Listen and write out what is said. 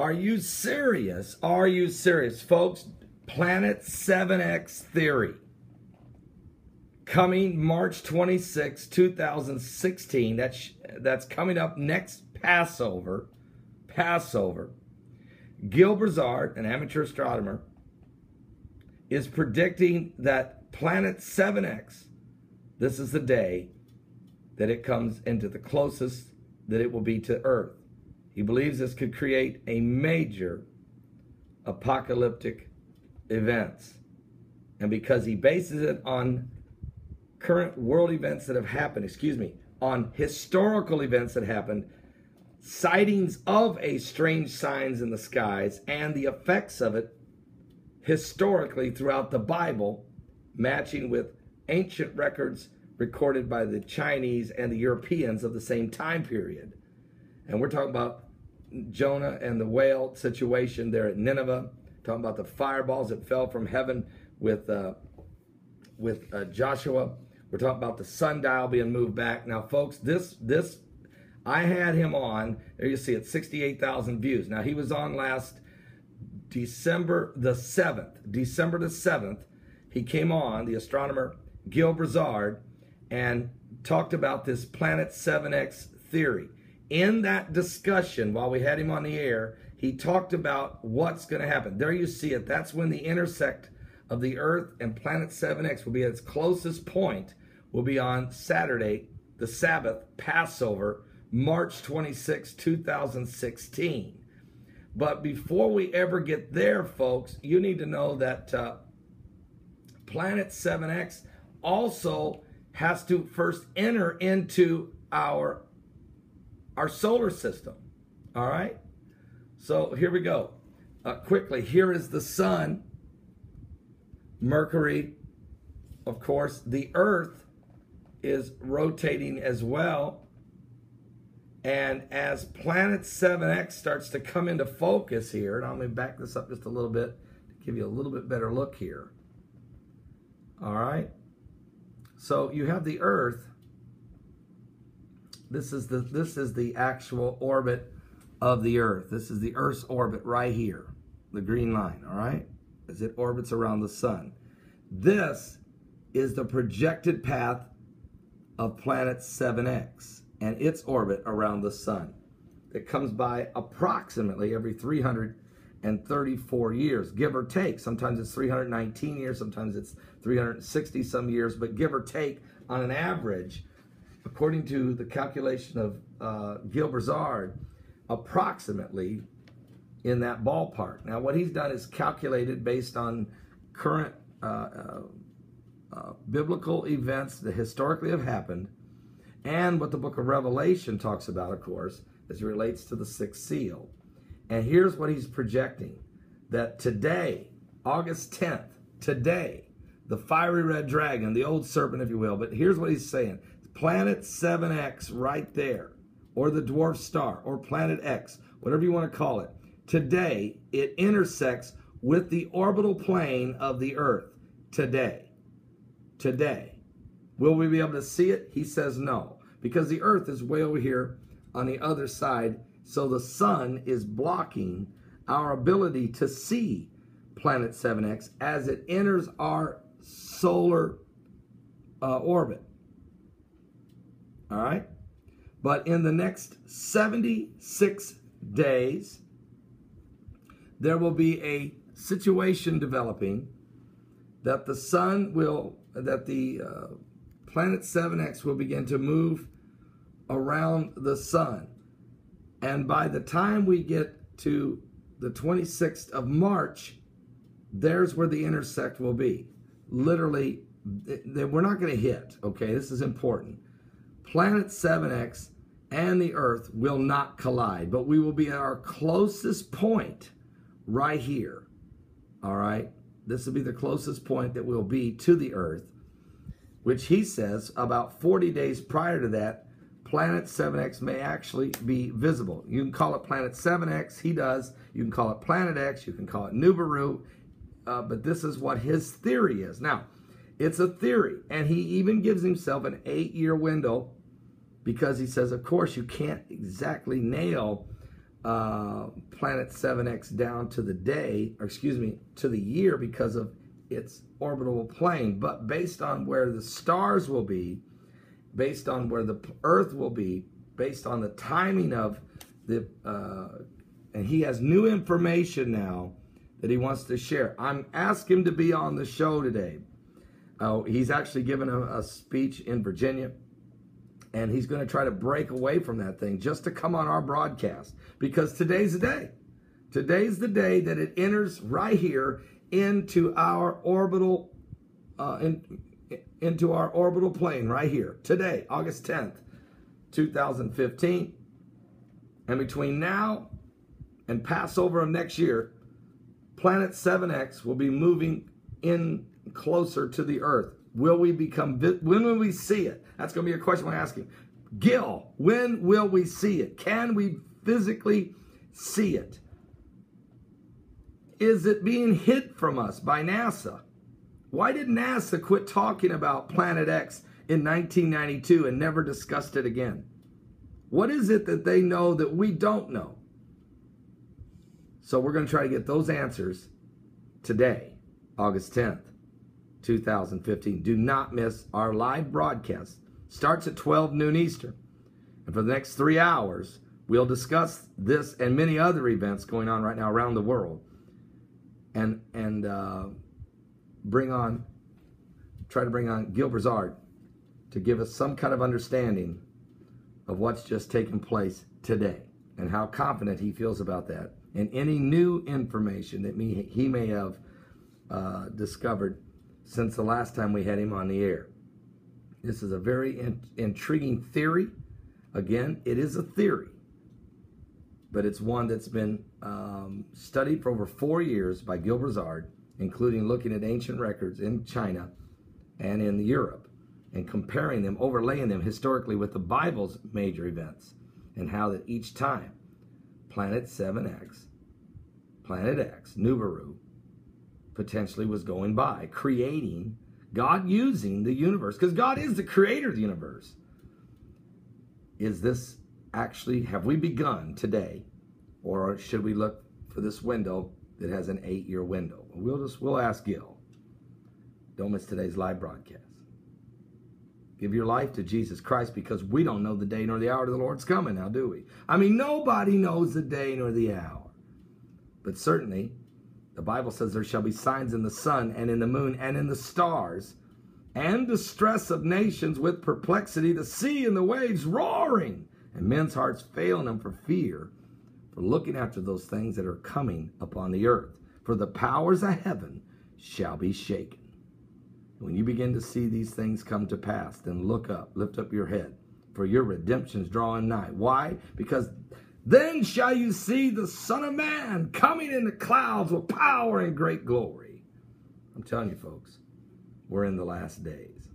Are you serious? Are you serious? Folks, Planet 7X Theory. Coming March 26, 2016. That's, that's coming up next Passover. Passover. Gil Broussard, an amateur astronomer, is predicting that Planet 7X, this is the day that it comes into the closest that it will be to Earth. He believes this could create a major apocalyptic events. And because he bases it on current world events that have happened, excuse me, on historical events that happened, sightings of a strange signs in the skies and the effects of it historically throughout the Bible, matching with ancient records recorded by the Chinese and the Europeans of the same time period. And we're talking about Jonah and the whale situation there at Nineveh, talking about the fireballs that fell from heaven with, uh, with uh, Joshua. We're talking about the sundial being moved back. Now, folks, this, this, I had him on, there you see it, 68,000 views. Now, he was on last December the 7th. December the 7th, he came on, the astronomer Gil Broussard, and talked about this Planet 7X theory. In that discussion, while we had him on the air, he talked about what's going to happen. There you see it. That's when the intersect of the Earth and Planet 7X will be at its closest point, will be on Saturday, the Sabbath, Passover, March 26, 2016. But before we ever get there, folks, you need to know that uh, Planet 7X also has to first enter into our our solar system. All right? So here we go. Uh, quickly, here is the sun, Mercury, of course, the Earth is rotating as well. And as planet 7X starts to come into focus here, and I'm going to back this up just a little bit to give you a little bit better look here. All right. So you have the Earth. This is the this is the actual orbit of the Earth. This is the Earth's orbit right here, the green line, all right? As it orbits around the sun. This is the projected path of planet 7X and its orbit around the sun. It comes by approximately every 334 years, give or take. Sometimes it's 319 years, sometimes it's 360 some years, but give or take on an average, according to the calculation of uh, Gil Broussard, approximately in that ballpark. Now, what he's done is calculated based on current uh, uh, uh, biblical events that historically have happened and what the book of Revelation talks about, of course, as it relates to the sixth seal. And here's what he's projecting that today, August 10th, today, the fiery red dragon, the old serpent, if you will, but here's what he's saying planet 7X right there, or the dwarf star, or planet X, whatever you want to call it. Today, it intersects with the orbital plane of the Earth. Today. Today. Will we be able to see it? He says no, because the Earth is way over here on the other side. So the sun is blocking our ability to see planet 7X as it enters our solar uh, orbit. All right? But in the next 76 days, there will be a situation developing that the sun will, that the uh, planet 7X will begin to move around the sun. And by the time we get to the 26th of March, there's where the intersect will be. Literally, we're not going to hit, okay? This is important. Planet 7X and the Earth will not collide, but we will be at our closest point right here, all right? This will be the closest point that we'll be to the Earth which he says about 40 days prior to that, planet 7X may actually be visible. You can call it planet 7X, he does. You can call it planet X, you can call it Nibiru, uh, but this is what his theory is. Now, it's a theory, and he even gives himself an eight year window because he says, of course, you can't exactly nail uh, planet 7X down to the day, or excuse me, to the year because of its orbital plane. But based on where the stars will be, based on where the Earth will be, based on the timing of the, uh, and he has new information now that he wants to share. I'm asking him to be on the show today. Uh, he's actually given a, a speech in Virginia and he's going to try to break away from that thing just to come on our broadcast because today's the day. Today's the day that it enters right here into our orbital, uh, in, into our orbital plane right here today, August 10th, 2015. And between now and Passover of next year, planet 7X will be moving in closer to the Earth. Will we become, when will we see it? That's going to be a question we're asking. Gil, when will we see it? Can we physically see it? Is it being hid from us by NASA? Why did NASA quit talking about Planet X in 1992 and never discussed it again? What is it that they know that we don't know? So we're going to try to get those answers today, August 10th. 2015. Do not miss our live broadcast. Starts at 12 noon Eastern. And for the next three hours, we'll discuss this and many other events going on right now around the world. And, and uh, bring on, try to bring on Gil Broussard to give us some kind of understanding of what's just taken place today and how confident he feels about that and any new information that he may have uh, discovered since the last time we had him on the air. This is a very in intriguing theory. Again, it is a theory, but it's one that's been um, studied for over four years by Gil Broussard, including looking at ancient records in China and in Europe and comparing them, overlaying them historically with the Bible's major events and how that each time Planet 7X, Planet X, Nibiru, potentially was going by, creating, God using the universe, because God is the creator of the universe. Is this actually, have we begun today? Or should we look for this window that has an eight year window? We'll just, we'll ask Gil. Don't miss today's live broadcast. Give your life to Jesus Christ because we don't know the day nor the hour the Lord's coming now, do we? I mean, nobody knows the day nor the hour. But certainly, the Bible says there shall be signs in the sun and in the moon and in the stars, and distress of nations with perplexity, the sea and the waves roaring, and men's hearts failing them for fear, for looking after those things that are coming upon the earth. For the powers of heaven shall be shaken. When you begin to see these things come to pass, then look up, lift up your head, for your redemption's drawing nigh. Why? Because then shall you see the Son of Man coming in the clouds with power and great glory. I'm telling you, folks, we're in the last days.